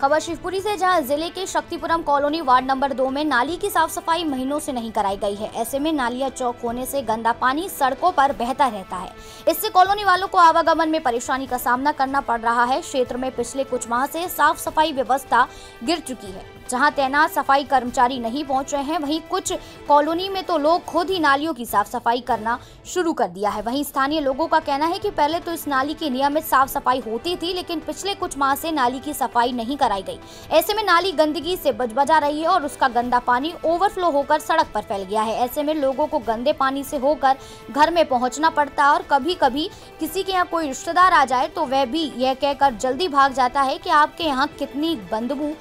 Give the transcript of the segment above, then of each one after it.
खबर शिवपुरी से, जहाँ ज़िले के शक्तिपुरम कॉलोनी वार्ड नंबर दो में नाली की साफ़ सफ़ाई महीनों से नहीं कराई गई है। ऐसे में नालिया चौक होने से गंदा पानी सड़कों पर बहता रहता है। इससे कॉलोनी वालों को आवागमन में परेशानी का सामना करना पड़ रहा है। क्षेत्र में पिछले कुछ माह से साफ़ सफ़ाई व्यवस्था गिर चुकी है। जहाँ तैनात सफ़ाई कर्मचारी नहीं पहुँच रहे हैं, वहीं कुछ कॉलोनी में तो लोग खुद ही नालियों की साफ़ सफ़ाई करना शुरू कर दिया है। वहीं स्थानीय लोगों का कहना है कि पहले तो इस नाली की नियमित साफ़ सफ़ाई होती थी, लेकिन पिछले कुछ माह से नाली की सफ़ाई नहीं कराई गई। ऐसे में नाली गंदगी से बजबजा रही है और उसका गंदा पानी ओवरफ्लो होकर सड़क पर फैल गया है। ऐसे में लोगों को गंदे पानी से होकर घर में पहुँचना पड़ता है और कभी कभी किसी के यहाँ कोई रिश्तेदार आ जाए तो वह भी यह कहकर जल्दी भाग जाता है कि आपके यहाँ कितनी बदबू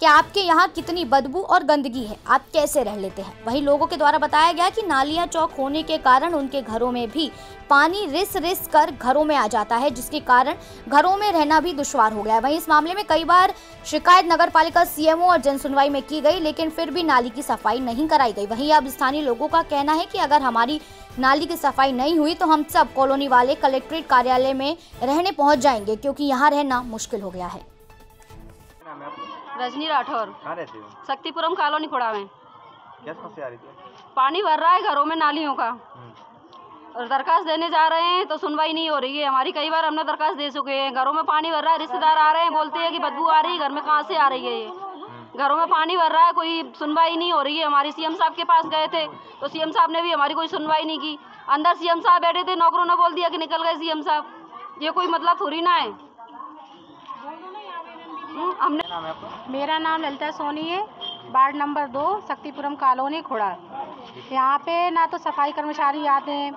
कि आपके यहाँ कितनी बदबू और गंदगी है, आप कैसे रह लेते हैं? वहीं लोगों के द्वारा बताया गया कि नालियाँ चौक होने के कारण उनके घरों में भी पानी रिस रिस कर घरों में आ जाता है, जिसके कारण घरों में रहना भी दुश्वार हो गया है। वहीं इस मामले में कई बार शिकायत नगर पालिका सीएमओ और जनसुनवाई में की गई, लेकिन फिर भी नाली की सफ़ाई नहीं कराई गई। वहीं अब स्थानीय लोगों का कहना है कि अगर हमारी नाली की सफ़ाई नहीं हुई तो हम सब कॉलोनी वाले कलेक्ट्रेट कार्यालय में रहने पहुँच जाएँगे, क्योंकि यहाँ रहना मुश्किल हो गया है। रजनी राठौर। कहाँ रहते हो? शक्तिपुरम कॉलोनी खुड़ा में। क्या समस्या आ रही थी? पानी भर रहा है घरों में नालियों का। हम्म, और दरखास्त देने जा रहे हैं तो सुनवाई नहीं हो रही है। हमारी कई बार हमने दरखास्त दे चुके हैं। घरों में पानी भर रहा है रिश्तेदार आ रहे हैं बोलते हैं कि बदबू आ रही है घर में कहाँ से आ रही है ये? घरों में पानी भर रहा है कोई सुनवाई नहीं हो रही है। हमारी सीएम साहब के पास गए थे तो सीएम साहब ने भी हमारी कोई सुनवाई नहीं की। अंदर सीएम साहब बैठे थे नौकरों ने बोल दिया कि निकल गए सीएम साहब। ये कोई मतलब थोड़ी ना है। हम्म, हमने नाम है आपका? मेरा नाम ललिता सोनी है। वार्ड नंबर दो शक्तिपुरम कॉलोनी खुड़ा। यहाँ पे ना तो सफ़ाई कर्मचारी आते हैं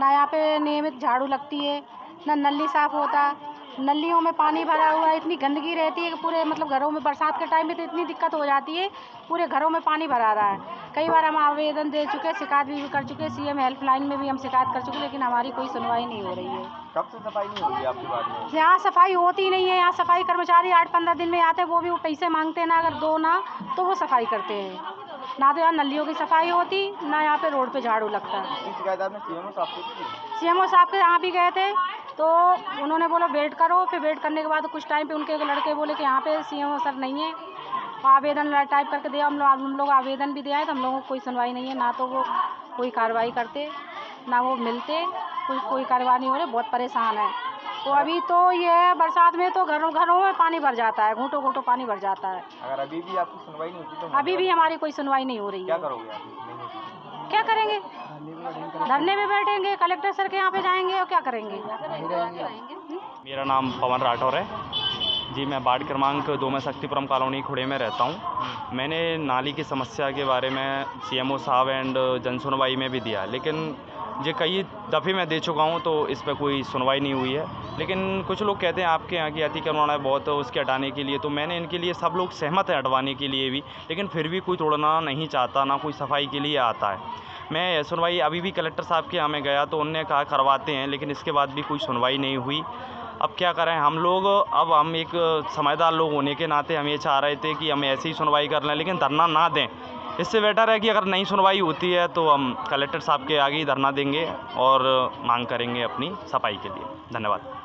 ना यहाँ पे नियमित झाड़ू लगती है ना नली साफ़ होता। नलियों में पानी भरा हुआ है इतनी गंदगी रहती है कि पूरे मतलब घरों में बरसात के टाइम में तो इतनी दिक्कत हो जाती है पूरे घरों में पानी भरा रहा है। कई बार हम आवेदन दे चुके हैं शिकायत भी कर चुके हैं सीएम हेल्पलाइन में भी हम शिकायत कर चुके हैं लेकिन हमारी कोई सुनवाई नहीं हो रही है। कब से सफ़ाई नहीं आपकी यहाँ सफ़ाई होती नहीं है यहाँ सफ़ाई कर्मचारी आठ पंद्रह दिन में आते हैं वो भी वो पैसे मांगते हैं ना अगर दो ना तो वो सफ़ाई करते हैं। ना तो यहाँ नलियों की सफ़ाई होती ना यहाँ पे रोड पे झाड़ू लगता। है? सीएमओ साहब के यहाँ भी गए थे तो उन्होंने बोला, वेट करो। फिर वेट करने के बाद कुछ टाइम पे उनके लड़के बोले कि, यहाँ पे सीएमओ सर नहीं है। आवेदन टाइप करके दिया। हम लोग हम लोग आवेदन भी दिया है तो हम लोगों को कोई सुनवाई नहीं है। ना तो वो कोई कार्रवाई करते, ना वो मिलते, कोई कोई कार्रवाई नहीं हो रही, बहुत परेशान है। तो अभी तो ये है, बरसात में तो घरों घरों में पानी भर जाता है घूटो घूटो पानी भर जाता है। अगर अभी भी आपकी सुनवाई नहीं होती तो अभी भी हमारी कोई सुनवाई नहीं हो रही क्या करोगे आप? क्या करेंगे? धरने में बैठेंगे कलेक्टर सर के यहाँ पे जाएँगे और क्या करेंगे? मेरा नाम पवन राठौर है। जी मैं वार्ड क्रमांक दो में शक्तिपुरम कॉलोनी खुड़े में रहता हूँ। मैंने नाली की समस्या के बारे में सीएमओ साहब एंड जन सुनवाई में भी दिया लेकिन ये कई दफ़े मैं दे चुका हूँ तो इस पर कोई सुनवाई नहीं हुई है। लेकिन कुछ लोग कहते हैं आपके यहाँ की अतिक्रमण है बहुत उसके हटाने के लिए तो मैंने इनके लिए सब लोग सहमत हैं हटवाने के लिए भी, लेकिन फिर भी कोई तोड़ना नहीं चाहता, ना कोई सफ़ाई के लिए आता है। मैं सुनवाई अभी भी कलेक्टर साहब के यहाँ में गया तो उनने कहा करवाते हैं, लेकिन इसके बाद भी कोई सुनवाई नहीं हुई। अब क्या करें, हम लोग, अब हम एक समझदार लोग होने के नाते हम ये चाह रहे थे कि हम ऐसे ही सुनवाई कर लें, लेकिन धरना ना दें। इससे बेटर है कि अगर नहीं सुनवाई होती है तो हम कलेक्टर साहब के आगे ही धरना देंगे और मांग करेंगे अपनी सफ़ाई के लिए। धन्यवाद।